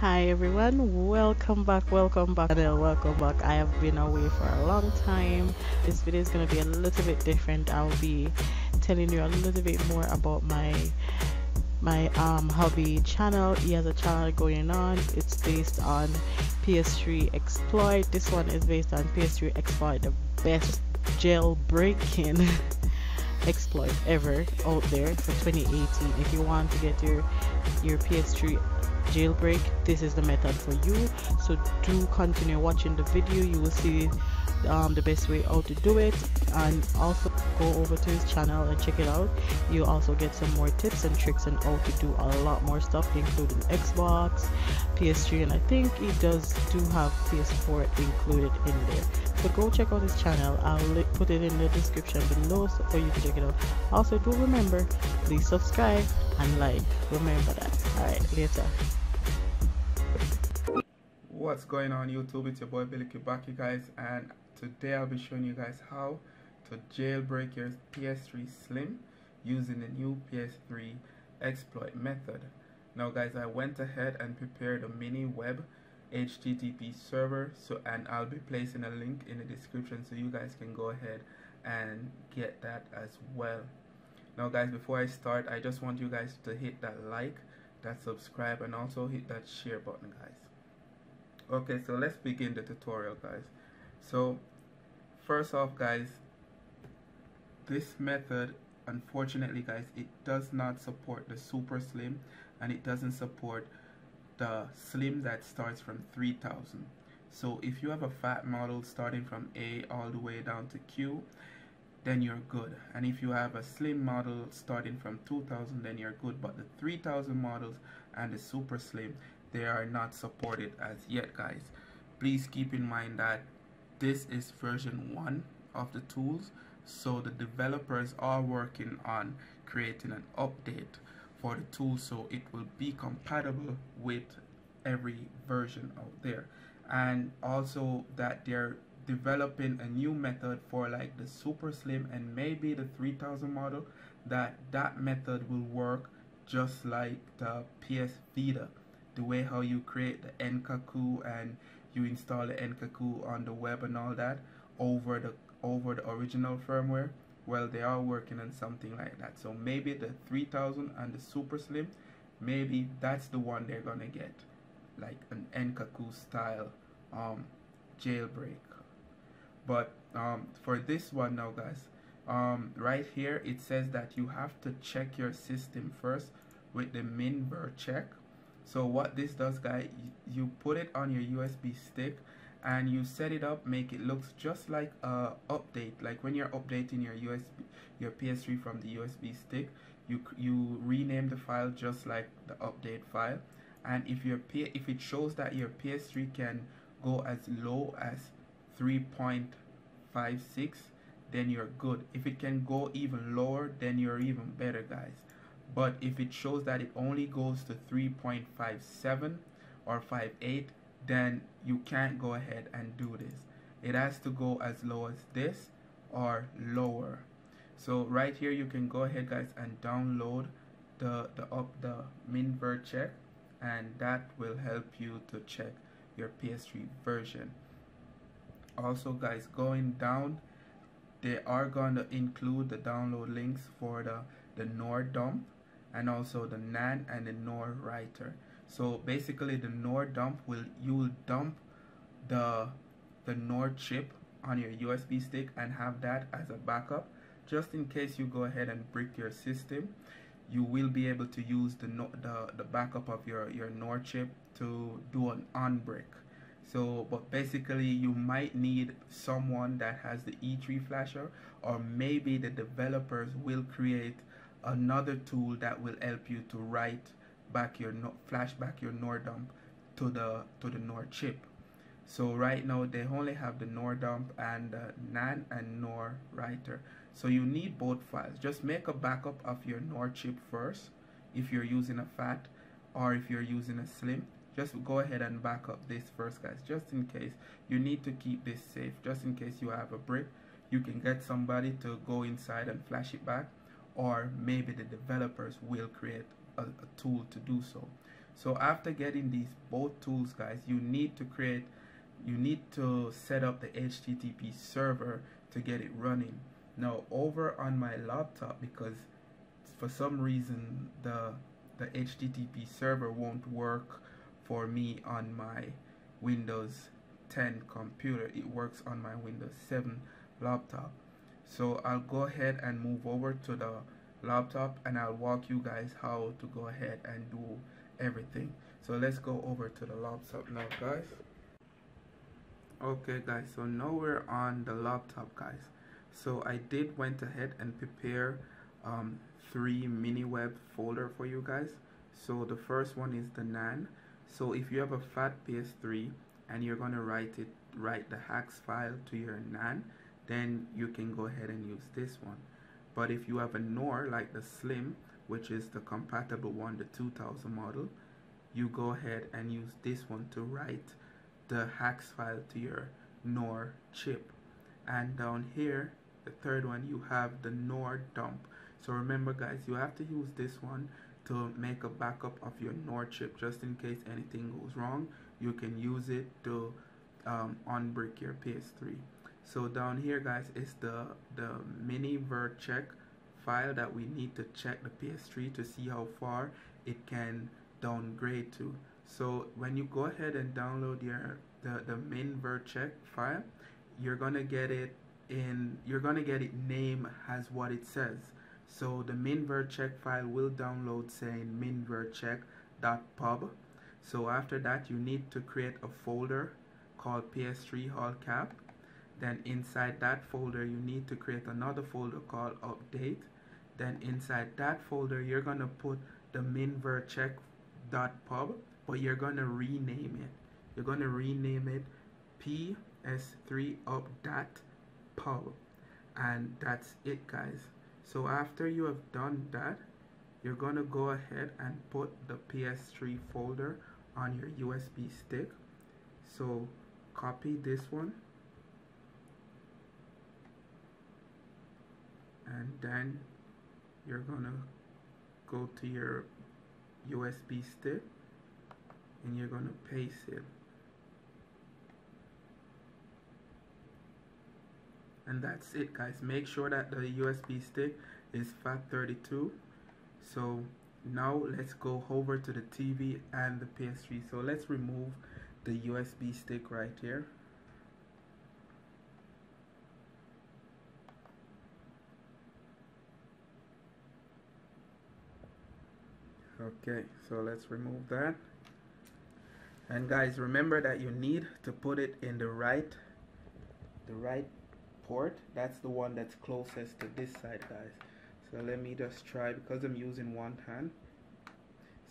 Hi everyone, welcome back, welcome back, and welcome back. I have been away for a long time. This video is going to be a little bit different. I'll be telling you a little bit more about my my um, hobby channel. He has a channel going on. It's based on PS3 exploit. This one is based on PS3 exploit, the best jailbreaking exploit ever out there for 2018 if you want to get your your PS3 jailbreak. This is the method for you. So do continue watching the video. You will see um, the best way how to do it. And also go over to his channel and check it out. You also get some more tips and tricks on how to do a lot more stuff including Xbox PS3 and I think he does do have PS4 included in there. So go check out his channel. I'll put it in the description below so for you to check it out. Also do remember please subscribe and like. Remember that. Alright later what's going on youtube? It's your boy billy kibaki guys and today i'll be showing you guys how to jailbreak your ps3 slim using the new ps3 exploit method. Now guys i went ahead and prepared a mini web http server so and i'll be placing a link in the description so you guys can go ahead and get that as well. Now guys before i start i just want you guys to hit that like that subscribe and also hit that share button guys. Okay so let's begin the tutorial guys. So first off guys this method unfortunately guys it does not support the super slim and it doesn't support the slim that starts from 3000 so if you have a fat model starting from A all the way down to Q then you're good. And if you have a slim model starting from 2000 then you're good. But the 3000 models and the super slim they are not supported as yet guys. Please keep in mind that this is version 1 of the tools. So the developers are working on creating an update for the tool so it will be compatible with every version out there. And also that they're developing a new method for like the super slim and maybe the 3000 model that that method will work just like the PS Vita. The way how you create the Enkaku and you install the Enkaku on the web and all that over the over the original firmware well they are working on something like that. So maybe the 3000 and the super slim maybe that's the one they're gonna get like an Enkaku style um, jailbreak but um, for this one now guys um, right here it says that you have to check your system first with the minver check. So what this does guys you put it on your USB stick and you set it up make it looks just like a update. Like when you're updating your USB your PS3 from the USB stick you you rename the file just like the update file. And if your if it shows that your PS3 can go as low as 3.56 then you're good. If it can go even lower then you're even better guys. But if it shows that it only goes to 3.57 or 5.8 then you can't go ahead and do this. It has to go as low as this or lower. So right here you can go ahead guys and download the the up the minver check and that will help you to check your PS3 version also guys going down they are going to include the download links for the the nor dump and also the nan and the nor writer. So basically the nor dump will you will dump the the nor chip on your USB stick and have that as a backup. Just in case you go ahead and brick your system you will be able to use the the, the backup of your your nor chip to do an on brick so but basically you might need someone that has the E3 flasher or maybe the developers will create another tool that will help you to write back your no flash back your nor dump to the to the nor chip. So right now they only have the nor dump and uh, nan and nor writer. So you need both files. Just make a backup of your nor chip first if you're using a fat or if you're using a slim just go ahead and back up this first guys just in case. You need to keep this safe just in case you have a brick you can get somebody to go inside and flash it back or maybe the developers will create a, a tool to do so. So after getting these both tools guys you need to create you need to set up the HTTP server to get it running. Now over on my laptop because for some reason the the HTTP server won't work for me on my Windows 10 computer. It works on my Windows 7 laptop. So I'll go ahead and move over to the laptop and I'll walk you guys how to go ahead and do everything. So let's go over to the laptop now guys. Okay guys so now we're on the laptop guys. So I did went ahead and prepare um, three mini web folder for you guys. So the first one is the NAN so if you have a fat PS3 and you're gonna write it write the hex file to your NAN then you can go ahead and use this one. But if you have a NOR like the Slim which is the compatible one the 2000 model you go ahead and use this one to write the hex file to your NOR chip. And down here the third one you have the NOR dump. So remember guys you have to use this one to make a backup of your Nord chip just in case anything goes wrong you can use it to um, unbrick your PS3 so down here guys is the the mini vert check file that we need to check the PS3 to see how far it can downgrade to. So when you go ahead and download your the, the min vert check file you're gonna get it in you're gonna get it name as what it says so the minvercheck file will download saying minvercheck.pub. So after that you need to create a folder called PS3 all cap. Then inside that folder you need to create another folder called update. Then inside that folder you're gonna put the minvercheck.pub but you're gonna rename it. You're gonna rename it ps3up.pub and that's it guys so after you have done that you're gonna go ahead and put the PS3 folder on your USB stick. So copy this one. And then you're gonna go to your USB stick and you're gonna paste it and that's it guys. Make sure that the USB stick is FAT32 so now let's go over to the TV and the PS3 so let's remove the USB stick right here. Okay so let's remove that. And guys remember that you need to put it in the right the right port. That's the one that's closest to this side guys. So let me just try because I'm using one hand.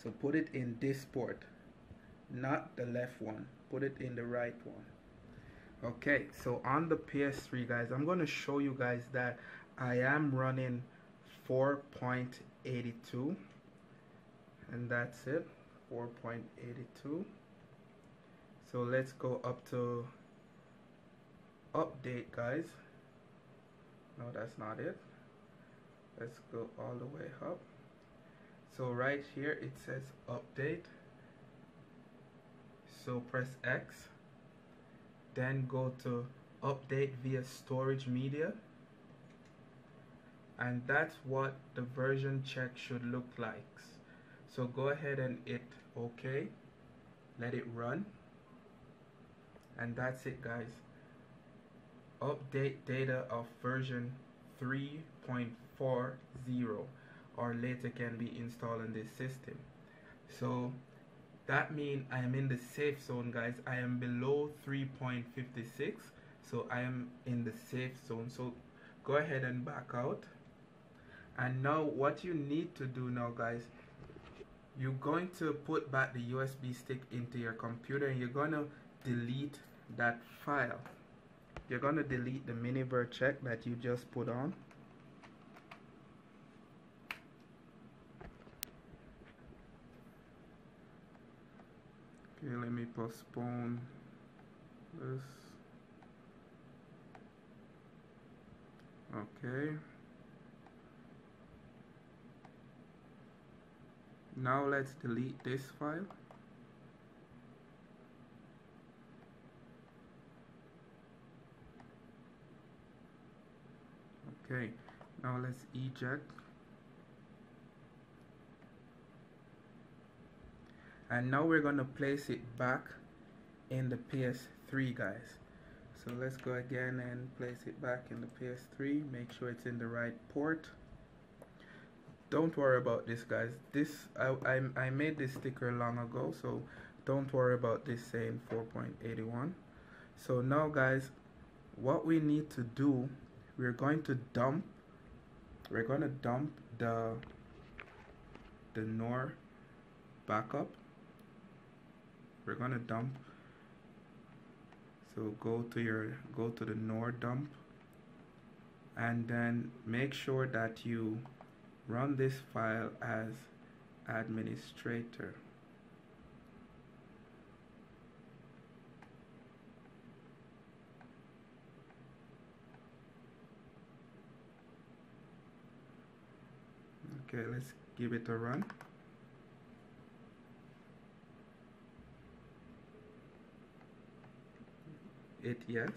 So put it in this port not the left one. Put it in the right one. Okay so on the PS3 guys I'm to show you guys that I am running 4.82 and that's it 4.82 so let's go up to update guys no that's not it. Let's go all the way up. So right here it says update. So press X then go to update via storage media. And that's what the version check should look like. So go ahead and hit OK let it run. And that's it guys update data of version 3.40 or later can be installed in this system. So that means I am in the safe zone guys. I am below 3.56 so I am in the safe zone. So go ahead and back out. And now what you need to do now guys you're going to put back the USB stick into your computer and you're going to delete that file you're going to delete the mini check that you just put on. Okay let me postpone this. Okay. Now let's delete this file okay now let's eject. And now we're to place it back in the PS3 guys. So let's go again and place it back in the PS3 make sure it's in the right port. Don't worry about this guys. This I, I, I made this sticker long ago so don't worry about this saying 4.81 so now guys what we need to do we're going to dump we're going to dump the the NOR backup we're going to dump. So go to your go to the NOR dump. And then make sure that you run this file as administrator okay let's give it a run. It yes.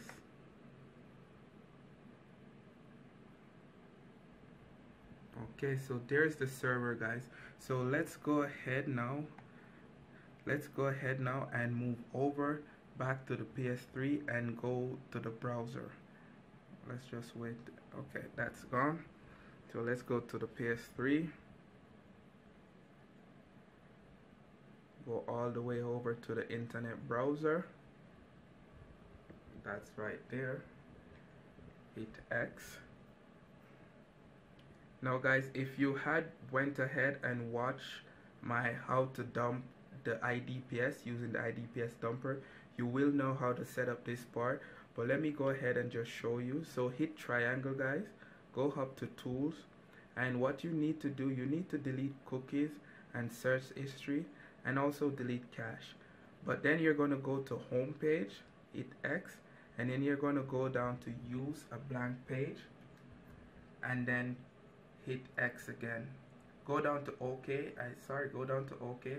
Okay so there's the server guys. So let's go ahead now. Let's go ahead now and move over back to the PS3 and go to the browser. Let's just wait. Okay that's gone so let's go to the PS3 go all the way over to the internet browser. That's right there. Hit X. Now guys if you had went ahead and watched my how to dump the IDPS using the IDPS dumper you will know how to set up this part. But let me go ahead and just show you. So hit triangle guys go up to tools and what you need to do you need to delete cookies and search history and also delete cache. But then you're going to go to home page hit X and then you're going to go down to use a blank page and then hit X again. Go down to OK I sorry go down to OK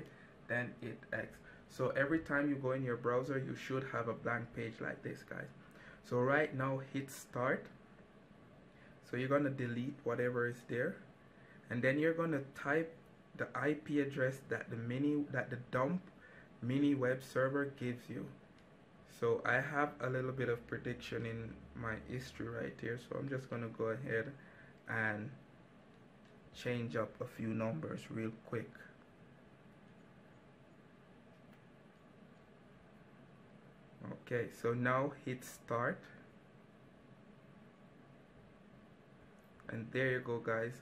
then hit X. So every time you go in your browser you should have a blank page like this guys. So right now hit start so you're going to delete whatever is there and then you're going to type the IP address that the mini that the dump mini web server gives you. So I have a little bit of prediction in my history right here so I'm just gonna go ahead and change up a few numbers real quick. Okay so now hit start and there you go guys.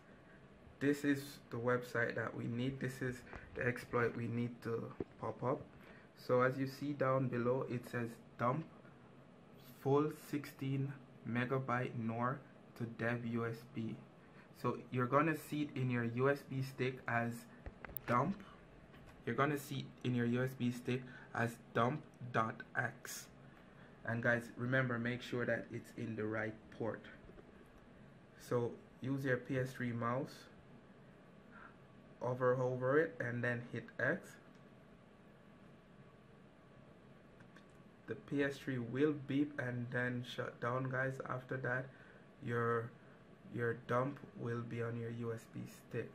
This is the website that we need. This is the exploit we need to pop up. So as you see down below it says dump full 16 megabyte NOR to dev USB so you're gonna see it in your USB stick as dump. You're gonna see in your USB stick as dump.x and guys remember make sure that it's in the right port so use your PS3 mouse hover over it and then hit X. The PS3 will beep and then shut down guys. After that your your dump will be on your USB stick.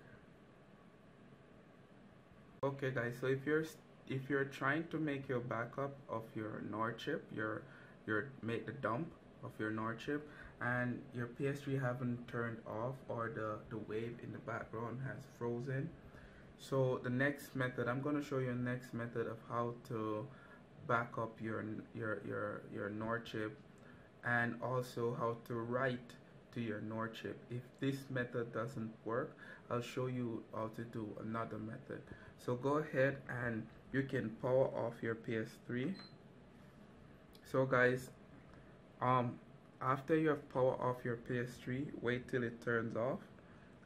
Okay guys so if you're if you're trying to make your backup of your NOR chip your your make the dump of your NOR chip and your PS3 haven't turned off or the the wave in the background has frozen. So the next method I'm going to show you a next method of how to back up your your your your NOR chip and also how to write to your NOR chip. If this method doesn't work I'll show you how to do another method. So go ahead and you can power off your PS3 so guys um after you have power off your PS3 wait till it turns off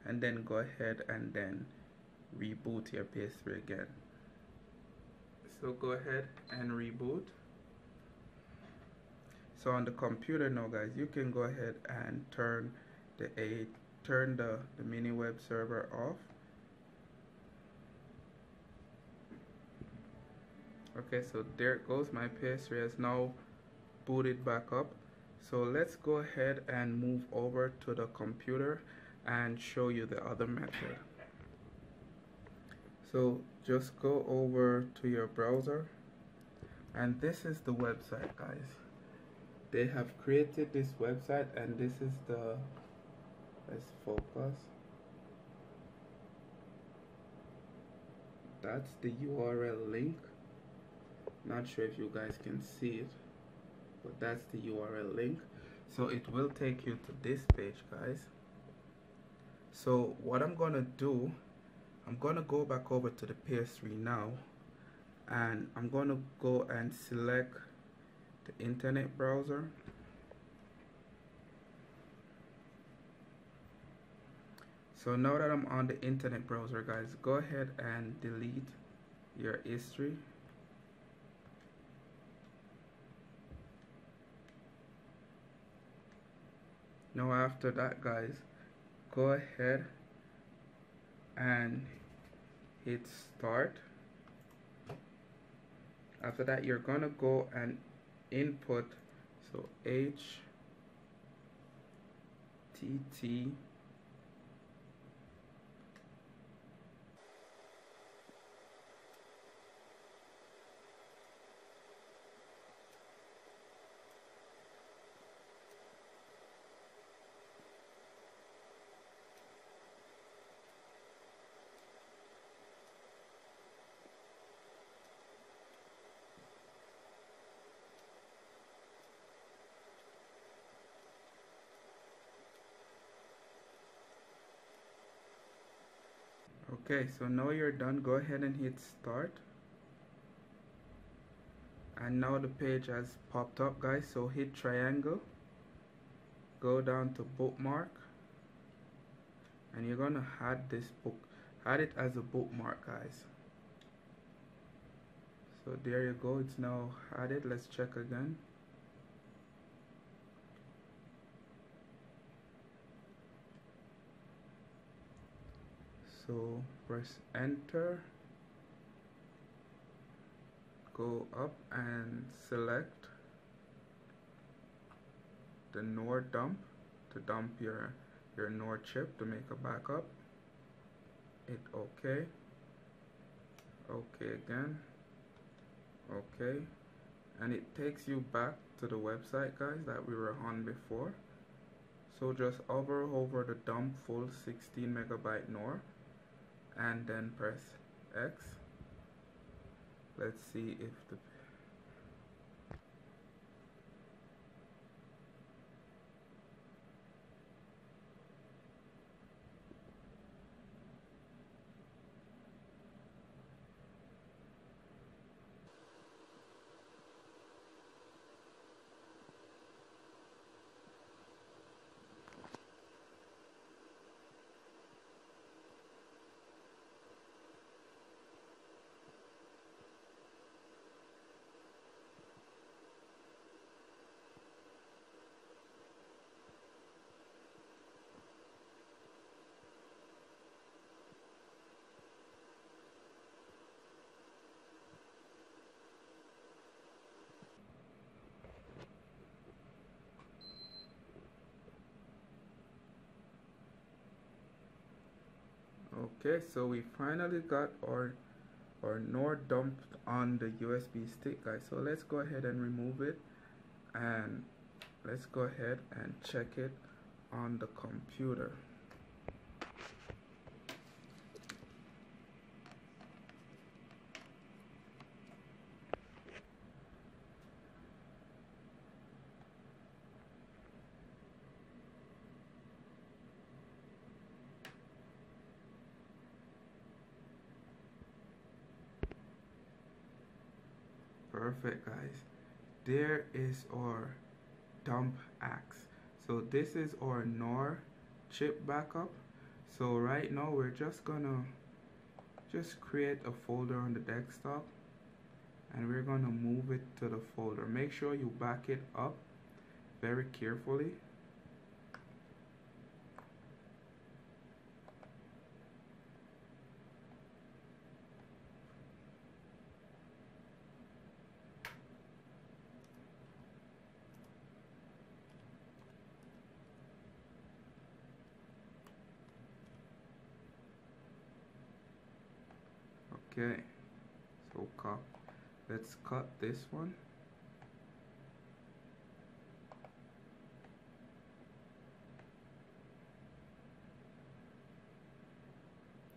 and then go ahead and then reboot your PS3 again. So go ahead and reboot. So on the computer now guys you can go ahead and turn the a turn the, the mini web server off. Okay so there it goes my PS3 has now booted back up so let's go ahead and move over to the computer and show you the other method. So just go over to your browser. And this is the website guys. They have created this website and this is the let's focus. That's the URL link. Not sure if you guys can see it but that's the URL link. So it will take you to this page guys. So what I'm gonna do I'm gonna go back over to the PS3 now and I'm gonna go and select the internet browser. So now that I'm on the internet browser guys go ahead and delete your history now after that guys go ahead and hit start. After that you're gonna go and input so H T T okay so now you're done. Go ahead and hit start. And now the page has popped up guys. So hit triangle. Go down to bookmark. And you're gonna add this book add it as a bookmark guys. So there you go. It's now added. Let's check again. So press enter go up and select the NOR dump to dump your your NOR chip to make a backup. Hit OK. OK again. OK. And it takes you back to the website guys that we were on before. So just hover over the dump full 16 megabyte NOR and then press X. Let's see if the okay so we finally got our our NOR dumped on the USB stick guys. So let's go ahead and remove it and let's go ahead and check it on the computer perfect guys. There is our dump axe. So this is our NOR chip backup. So right now we're just gonna just create a folder on the desktop and we're gonna move it to the folder. Make sure you back it up very carefully okay so cut let's cut this one?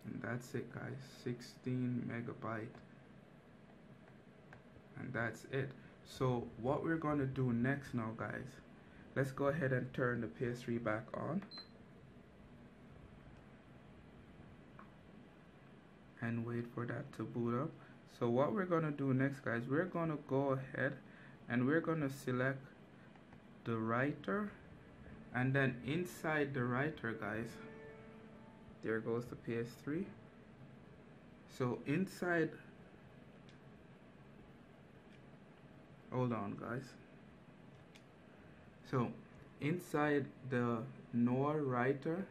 And that's it guys. 16 megabyte. And that's it. So what we're to do next now guys let's go ahead and turn the PS3 back on. And wait for that to boot up so what we're going to do next guys we're going to go ahead and we're going to select the writer. And then inside the writer guys there goes the PS3 so inside hold on guys. So inside the NOR writer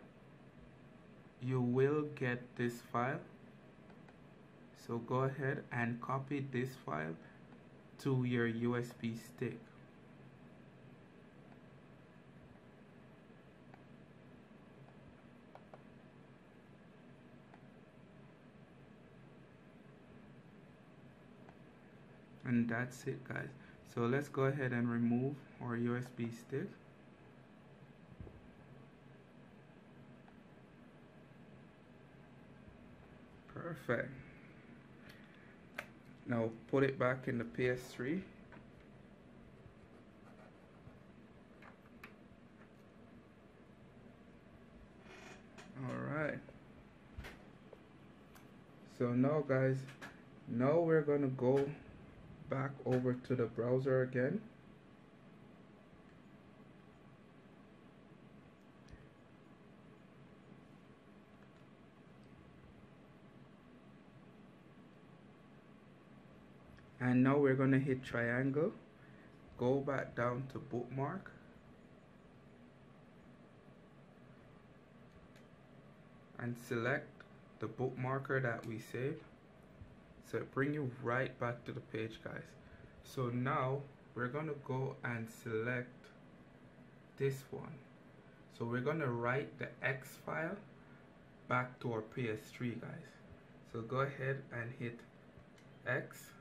you will get this file so go ahead and copy this file to your USB stick. And that's it guys. So let's go ahead and remove our USB stick. Perfect now put it back in the PS3 alright. So now guys now we're gonna go back over to the browser again and now we're to hit triangle. Go back down to bookmark. And select the bookmarker that we saved so bring you right back to the page guys. So now we're gonna go and select this one. So we're gonna write the X file back to our PS3 guys. So go ahead and hit X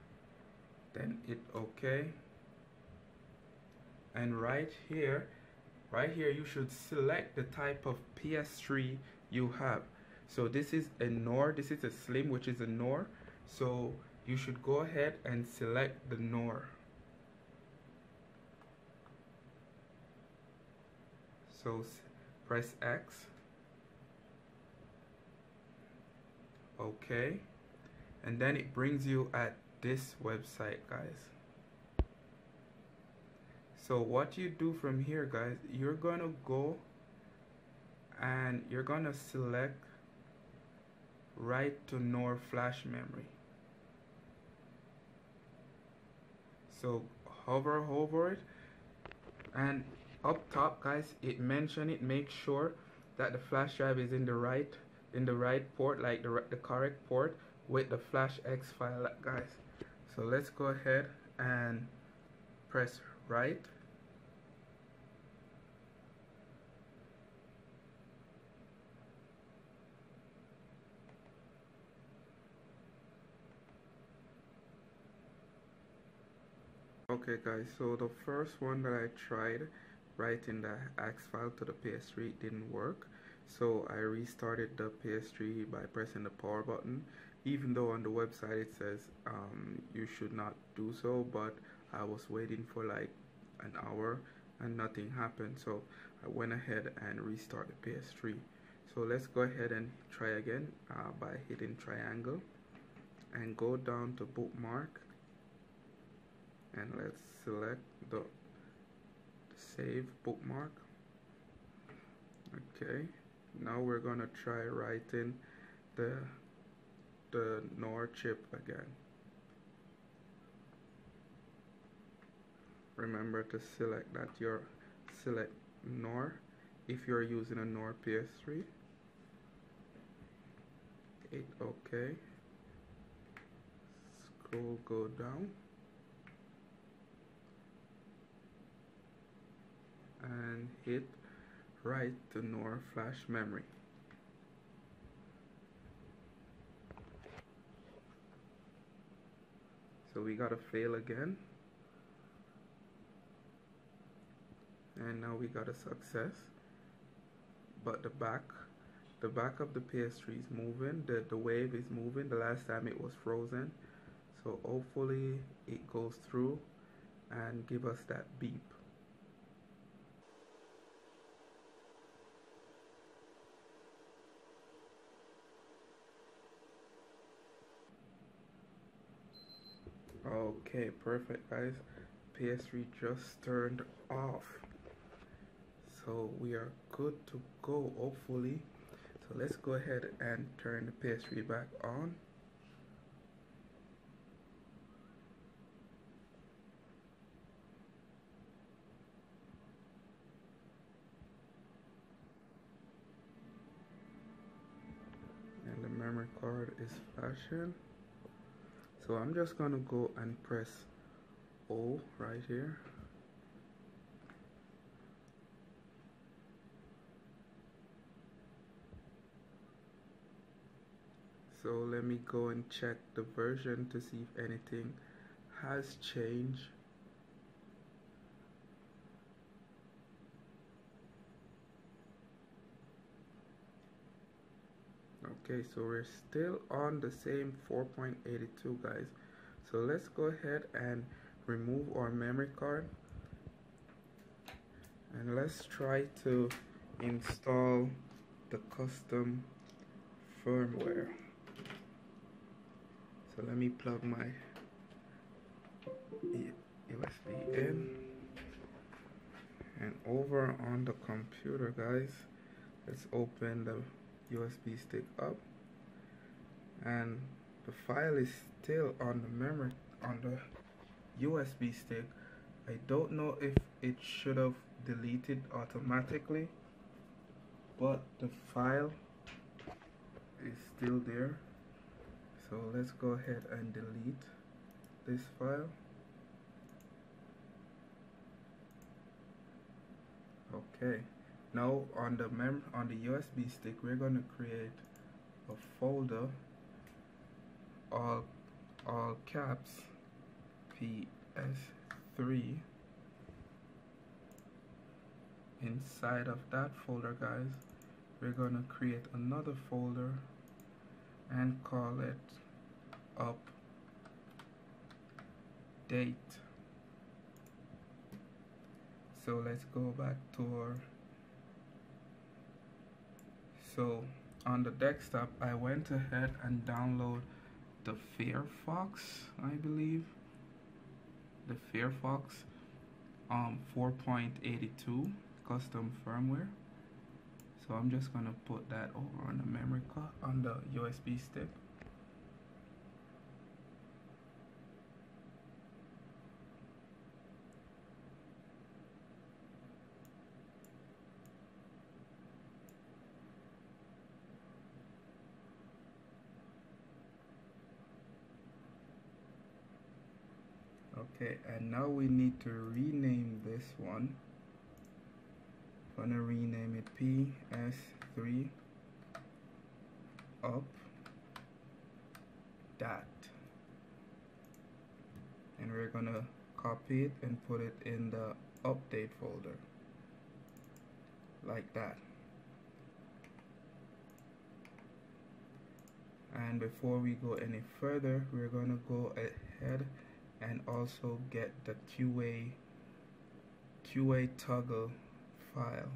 then hit OK and right here right here you should select the type of PS3 you have so this is a NOR this is a slim which is a NOR so you should go ahead and select the NOR. So press X. Okay. And then it brings you at this website, guys. So what you do from here, guys, you're to go and you're to select write to NOR flash memory. so hover over it and up top guys it mention it make sure that the flash drive is in the right in the right port like the, the correct port with the flash X file guys so let's go ahead and press right Okay guys, so the first one that I tried writing the X file to the PS3 didn't work. So I restarted the PS3 by pressing the power button. Even though on the website it says um, you should not do so, but I was waiting for like an hour and nothing happened. So I went ahead and restarted the PS3. So let's go ahead and try again uh, by hitting triangle and go down to bookmark and let's select the save bookmark okay now we're gonna try writing the the NOR chip again. Remember to select that your select NOR. If you're using a NOR PS3 hit OK. Scroll go down. And hit write to NOR flash memory. We got a fail again. And now we got a success. But the back the back of the PS3 is moving. The, the wave is moving. The last time it was frozen. So hopefully it goes through and give us that beep okay perfect guys. PS3 just turned off. So we are good to go hopefully. So let's go ahead and turn the PS3 back on. And the memory card is flashing so I'm just gonna go and press O right here. So let me go and check the version to see if anything has changed okay so we're still on the same 4.82 guys. So let's go ahead and remove our memory card. And let's try to install the custom firmware. So let me plug my USB in. And over on the computer guys let's open the USB stick up. And the file is still on the memory on the USB stick. I don't know if it should have deleted automatically but the file is still there. So let's go ahead and delete this file. Okay now on the mem on the USB stick we're going to create a folder all all caps PS3 inside of that folder guys we're going to create another folder and call it up date. So let's go back to our so on the desktop I went ahead and download the Firefox I believe. The Firefox um 4.82 custom firmware. So I'm just gonna put that over on the memory card on the USB stick okay and now we need to rename this one. I'm gonna rename it PS3 up dot. And we're gonna copy it and put it in the update folder. Like that. And before we go any further we're gonna go ahead and also get the QA QA toggle file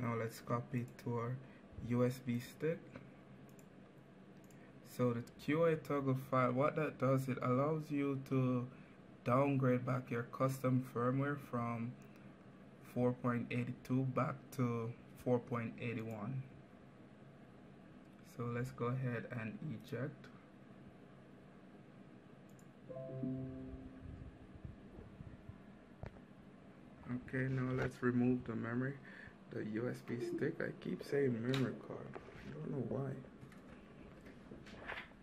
now let's copy it to our USB stick. So the QA toggle file what that does it allows you to downgrade back your custom firmware from 4.82 back to 4.81 so let's go ahead and eject. Okay now let's remove the memory the USB stick I keep saying memory card. I don't know why.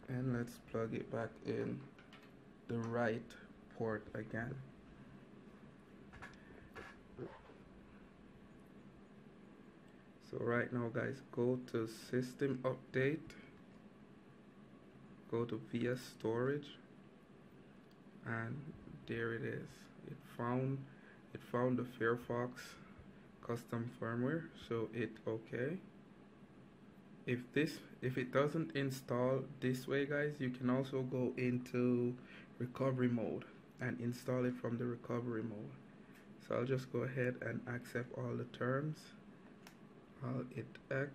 And let's plug it back in the right port again. So right now guys go to system update. Go to VS storage. And there it is. It found it found the Ferrox custom firmware so it okay. If this if it doesn't install this way guys you can also go into recovery mode and install it from the recovery mode. So I'll just go ahead and accept all the terms. I'll hit X.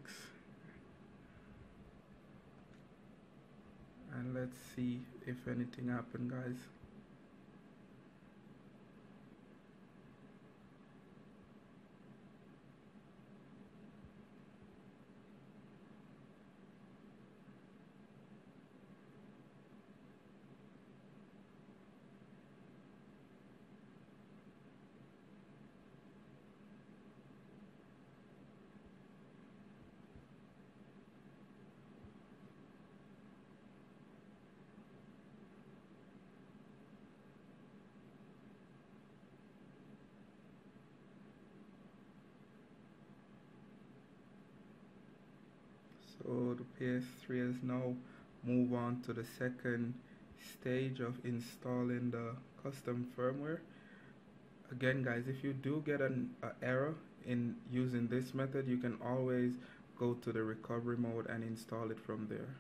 And let's see if anything happened guys so the PS3 has now move on to the second stage of installing the custom firmware. Again guys if you do get an error in using this method you can always go to the recovery mode and install it from there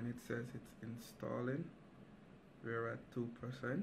and it says it's installing. We're at 2%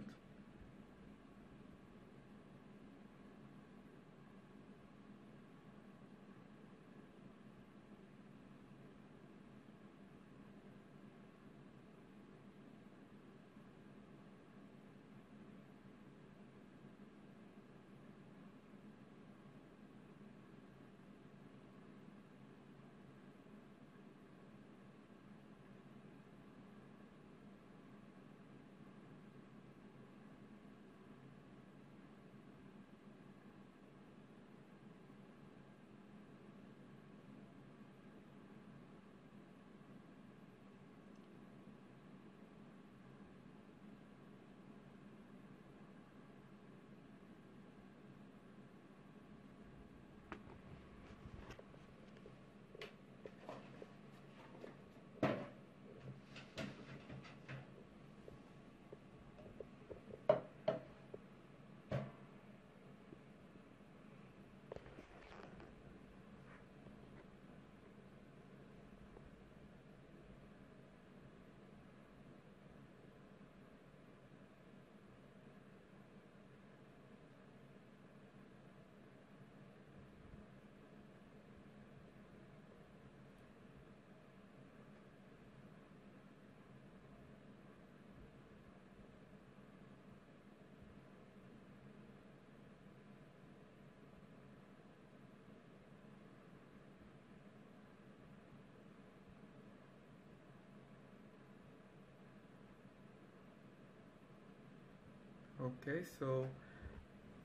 okay so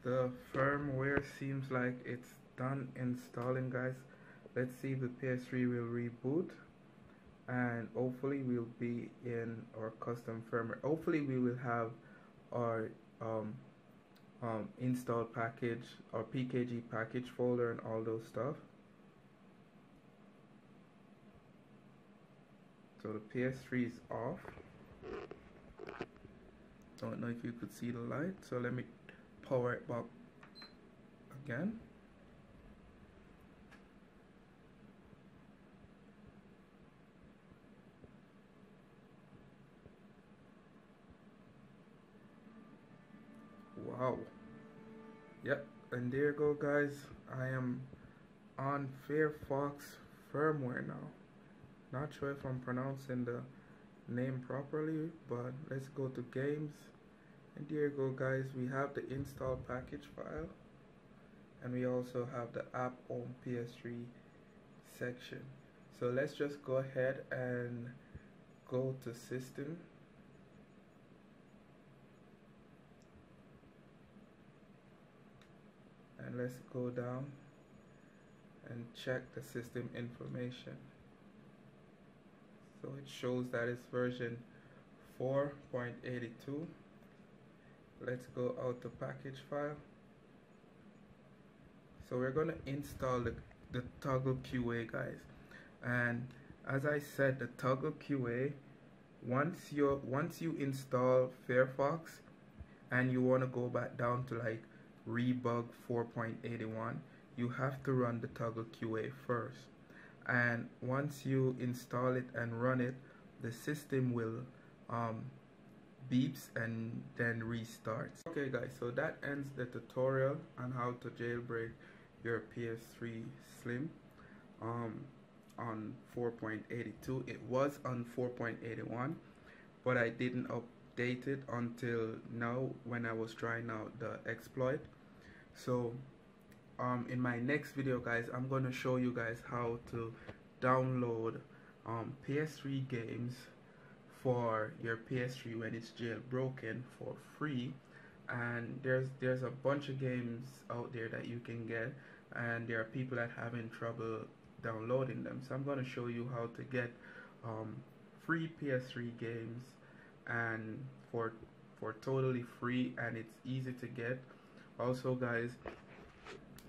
the firmware seems like it's done installing guys. Let's see if the PS3 will reboot and hopefully we'll be in our custom firmware. Hopefully we will have our um, um, install package our PKG package folder and all those stuff. So the PS3 is off don't know if you could see the light so let me power it back again. Wow. Yep and there you go guys. I am on Ferrox firmware now. Not sure if I'm pronouncing the name properly but let's go to games and there you go guys. We have the install package file. And we also have the app on PS3 section. So let's just go ahead and go to system. And let's go down and check the system information. So it shows that it's version 4.82 let's go out to package file. So we're going to install the, the toggle QA guys. And as I said the toggle QA once you once you install Ferrox and you want to go back down to like rebug 4.81 you have to run the toggle QA first. And once you install it and run it the system will um, beeps and then restarts. Okay guys so that ends the tutorial on how to jailbreak your PS3 Slim um, on 4.82 it was on 4.81 but I didn't update it until now when I was trying out the exploit. So um, in my next video guys I'm gonna show you guys how to download um, PS3 games for your PS3 when it's jailbroken for free. And there's there's a bunch of games out there that you can get and there are people that having trouble downloading them. So I'm going to show you how to get um, free PS3 games and for for totally free and it's easy to get. Also guys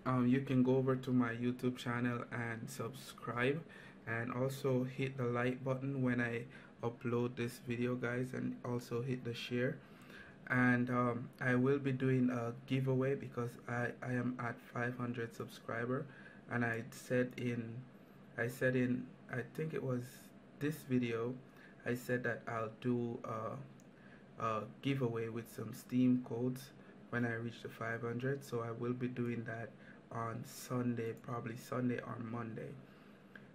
um, you can go over to my YouTube channel and subscribe and also hit the like button when I upload this video guys and also hit the share. And um, I will be doing a giveaway because I, I am at 500 subscriber. And I said in I said in I think it was this video I said that I'll do a, a giveaway with some Steam codes when I reach the 500 so I will be doing that on Sunday probably Sunday or Monday.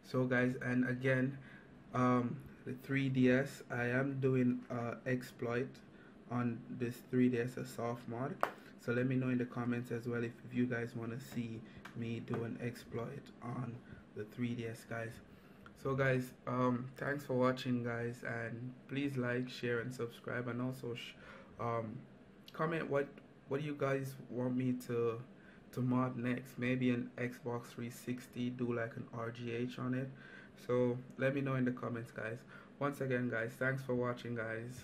So guys and again um, the 3ds I am doing uh, exploit on this 3ds a soft mod so let me know in the comments as well if, if you guys want to see me do an exploit on the 3ds guys. So guys um thanks for watching guys and please like share and subscribe and also um comment what what do you guys want me to to mod next? Maybe an xbox 360 do like an rgh on it so let me know in the comments guys. Once again guys thanks for watching guys